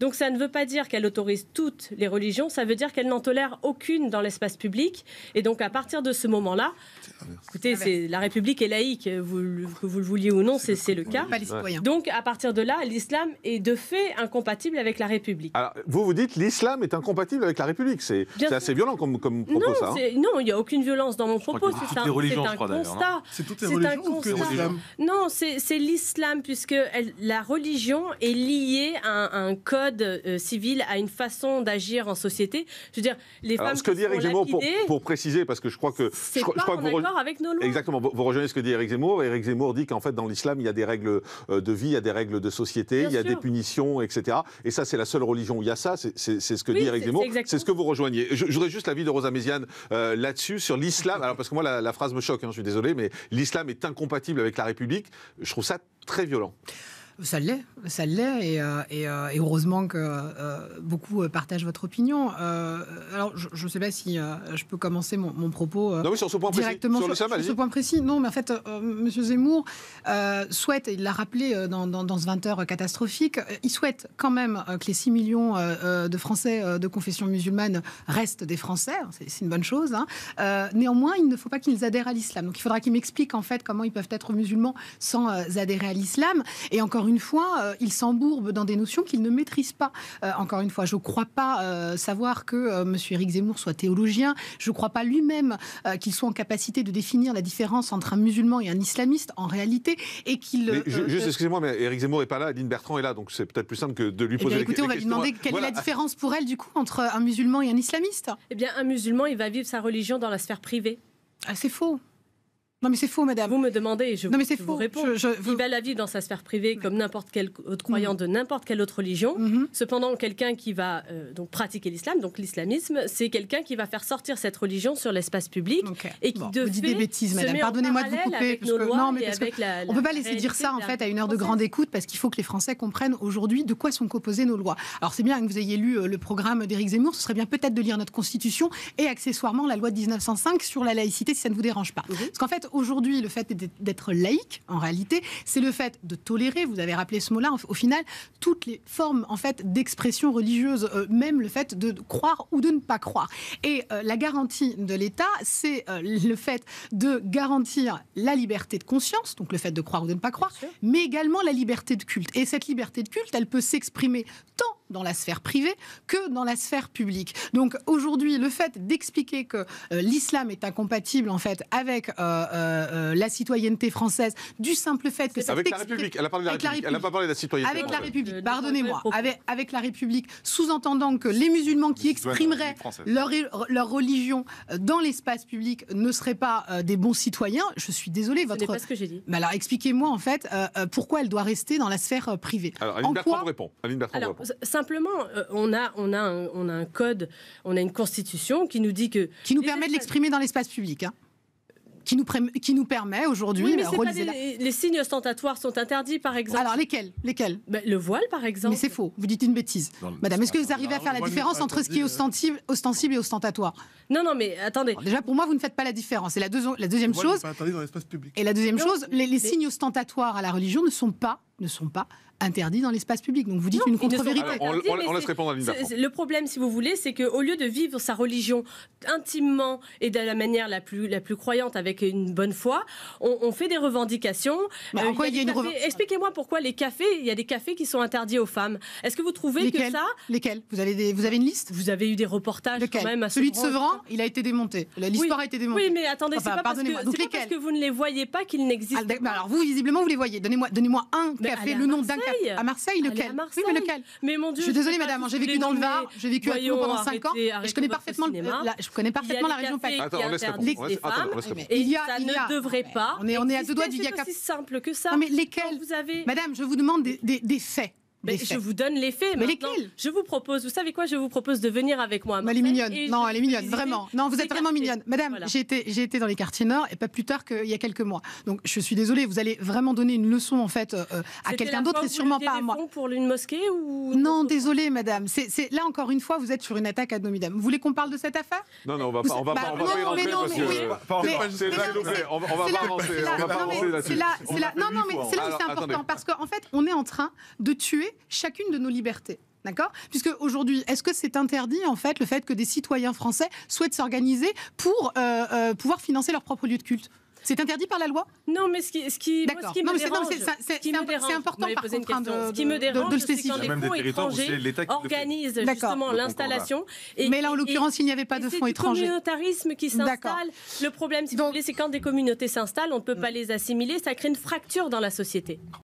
Donc ça ne veut pas dire qu'elle autorise toutes les religions, ça veut dire qu'elle n'en tolère aucune dans l'espace public. Et donc à partir de ce moment-là, écoutez, c'est la République est laïque, vous, que vous le vouliez ou non, c'est le cas. Donc à partir de là, l'islam est de fait incompatible avec la République. Alors vous vous dites l'islam est incompatible avec la République, c'est assez violent comme, comme propos non, ça. Hein. Non, il n'y a aucune violence dans mon propos, c'est un, un constat. C'est toutes les religions ou que l'islam? Non, c'est l'islam puisque elle, la religion est liée à un, code euh, civil, à une façon d'agir en société. Je veux dire, les femmes ce que dit Eric Zemmour, pour, préciser, parce que je crois que... C'est pas je en que vous avec nos lois. Exactement, vous, rejoignez ce que dit Eric Zemmour. Eric Zemmour dit qu'en fait, dans l'islam, il y a des règles euh, de vie, il y a des règles de société, il y a des punitions, etc. Et ça, c'est la seule religion où il y a ça, c'est ce que dit Eric Zemmour. C'est ce que vous rejoignez. Je, voudrais juste l'avis de Rosa Méziane euh, là-dessus, sur l'islam. Alors, parce que moi, la, phrase me choque, hein, je suis désolé, mais l'islam est incompatible avec la République. Je trouve ça très violent. Ça l'est, ça l'est, et, euh, euh, et, heureusement que euh, beaucoup partagent votre opinion. alors, je ne sais pas si je peux commencer mon, propos non, sur ce point directement précis, sur, ce point précis. Non, mais en fait, M. Zemmour souhaite, il l'a rappelé dans, dans, ce 20 heures catastrophique, il souhaite quand même que les 6 millions de Français de confession musulmane restent des Français. C'est une bonne chose. Hein. néanmoins, il ne faut pas qu'ils adhèrent à l'islam. Donc, il faudra qu'ils m'expliquent en fait comment ils peuvent être musulmans sans adhérer à l'islam. Et encore une fois, euh, il s'embourbe dans des notions qu'il ne maîtrise pas. Euh, encore une fois, je ne crois pas euh, savoir que M. Éric Zemmour soit théologien. Je ne crois pas lui-même qu'il soit en capacité de définir la différence entre un musulman et un islamiste en réalité. Et qu'il. juste, excusez-moi, mais Éric Zemmour n'est pas là, Aline Bertrand est là, donc c'est peut-être plus simple que de lui eh poser bien, écoutez, on va lui demander quelle est la différence pour elle, du coup, entre un musulman et un islamiste? Eh bien, un musulman, il va vivre sa religion dans la sphère privée. Ah, c'est faux. Non, mais c'est faux, madame. Vous me demandez je, non, mais c'est vous réponds. Je, Il va la vivre dans sa sphère privée comme n'importe quel autre croyant mm. de n'importe quelle autre religion. Mm-hmm. Cependant, quelqu'un qui va euh, donc pratiquer l'islam, donc l'islamisme, c'est quelqu'un qui va faire sortir cette religion sur l'espace public et qui de vous dites des bêtises, madame. Pardonnez-moi de vous couper. Parce que, non, mais parce que on ne peut pas laisser dire ça en fait à une heure de grande écoute parce qu'il faut que les Français comprennent aujourd'hui de quoi sont composées nos lois. Alors c'est bien que vous ayez lu euh, le programme d'Éric Zemmour. Ce serait bien peut-être de lire notre Constitution et accessoirement la loi de 1905 sur la laïcité si ça ne vous dérange pas. Mm-hmm. Parce qu'en fait aujourd'hui le fait d'être laïque, en réalité, c'est le fait de tolérer, vous avez rappelé ce mot-là, au final, toutes les formes en fait d'expression religieuse, euh, même le fait de croire ou de ne pas croire. Et euh, la garantie de l'État, c'est euh, le fait de garantir la liberté de conscience, donc le fait de croire ou de ne pas croire, mais également la liberté de culte. Et cette liberté de culte, elle peut s'exprimer tant dans la sphère privée que dans la sphère publique. Donc aujourd'hui, le fait d'expliquer que euh, l'islam est incompatible en fait avec euh, euh, la citoyenneté française, du simple fait que ça avec la République, elle a parlé de la République, elle n'a pas parlé de la citoyenneté. Avec la République, pardonnez-moi, avec, avec la République, sous-entendant que les musulmans qui exprimeraient leur, leur religion dans l'espace public ne seraient pas des bons citoyens. Je suis désolée, votre. Ce n'est pas ce que j'ai dit. Mais alors expliquez-moi en fait pourquoi elle doit rester dans la sphère privée. Alors Aline Bertrand répond. Aline Bertrand alors, répond simplement, euh, on, a, on, a un, on a un code, on a une constitution qui nous dit que... Qui nous permet de l'exprimer dans l'espace public. Hein qui nous, qui nous permet aujourd'hui. Oui, mais pas les signes ostentatoires sont interdits, par exemple. Alors lesquels Lesquels? Ben, Le voile, par exemple. Mais c'est faux. Vous dites une bêtise, Madame. Est-ce que vous arrivez à faire la différence entre ce qui est ostensible, ostensible et ostentatoire? Non, non, mais attendez. déjà, pour moi, vous ne faites pas la différence. Et la, la deuxième chose. Pas interdit dans l'espace public. Et la deuxième chose, les, signes ostentatoires à la religion ne sont pas ne sont pas interdits dans l'espace public. Donc vous dites une contre-vérité. On, laisse répondre à Le problème, si vous voulez, c'est qu'au lieu de vivre sa religion intimement et de la manière la plus, la plus croyante avec une bonne foi, on, fait des revendications. Euh, Expliquez-moi pourquoi les cafés, il y a des cafés qui sont interdits aux femmes. Est-ce que vous trouvez que ça... Lesquels vous avez, vous avez une liste Vous avez eu des reportages quand même à Celui de Sevran, il a été démonté. L'histoire a été démontée. Oui, mais attendez, c'est pas, parce que, parce que vous ne les voyez pas qu'ils n'existent ah, pas. Alors vous, visiblement, vous les voyez. Donnez-moi donnez un café, le nom d'un à Marseille, lequel Oui, mais lequel Mais mon Dieu. Je suis désolée, madame. J'ai vécu dans le Var, j'ai vécu à Tours pendant 5 ans. Je connais parfaitement, je connais parfaitement la région PACA. Attends, on laisse répondre. Et ça ne devrait pas. On est à deux doigts du C'est aussi simple que ça. Mais lesquels Madame, je vous demande des faits je vous donne les faits. Mais lesquels Je vous propose, vous savez quoi Je vous propose de venir avec moi. elle est mignonne. Non, elle est mignonne, vraiment. Non, vous êtes vraiment mignonne. Madame, j'ai été, été dans les quartiers nord et pas plus tard qu'il y a quelques mois. Donc je suis désolée, vous allez vraiment donner une leçon en fait euh, à quelqu'un d'autre et sûrement pas à moi. pour une mosquée ou Non, désolée, madame. C'est là encore une fois, vous êtes sur une attaque ad hominem. Vous voulez qu'on parle de cette affaire? Non, non, on va pas, on va pas, on va pas y rentrer parce que on va pas là, c'est là. Non, non, mais c'est là où c'est important parce qu'en fait, on est en train de tuer chacune de nos liberté. D'accord? Puisque aujourd'hui, est-ce que c'est interdit, en fait, le fait que des citoyens français souhaitent s'organiser pour euh, euh, pouvoir financer leur propre lieu de culte? C'est interdit par la loi? Non, mais ce qui, ce qui, moi, ce qui me dérange, c'est important par contre hein, de, ce qui me dérange, de, le spécifier. quand des fonds étrangers organisent justement l'installation. Mais là, en l'occurrence, il n'y avait pas de fonds étrangers. C'est le communautarisme qui s'installe. Le problème, si vous voulez, c'est quand des communautés s'installent, on ne peut pas les assimiler, ça crée une fracture dans la société.